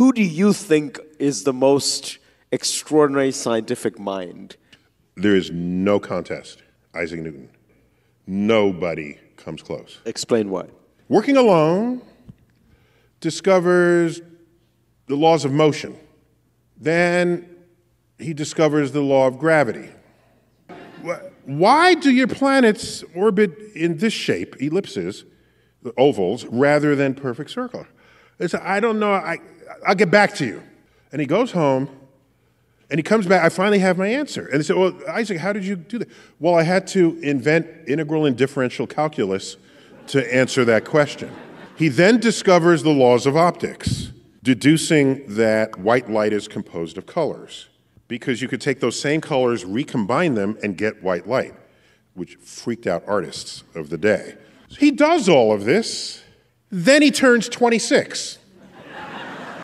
Who do you think is the most extraordinary scientific mind? There is no contest. Isaac Newton. Nobody comes close. Explain why. Working alone, discovers the laws of motion. Then he discovers the law of gravity. Why do your planets orbit in this shape, ellipses, ovals, rather than perfect circle? It's, I don't know. I, I'll get back to you. And he goes home and he comes back. I finally have my answer. And he said, Well, Isaac, how did you do that? Well, I had to invent integral and differential calculus to answer that question. He then discovers the laws of optics, deducing that white light is composed of colors, because you could take those same colors, recombine them, and get white light, which freaked out artists of the day. He does all of this. Then he turns 26.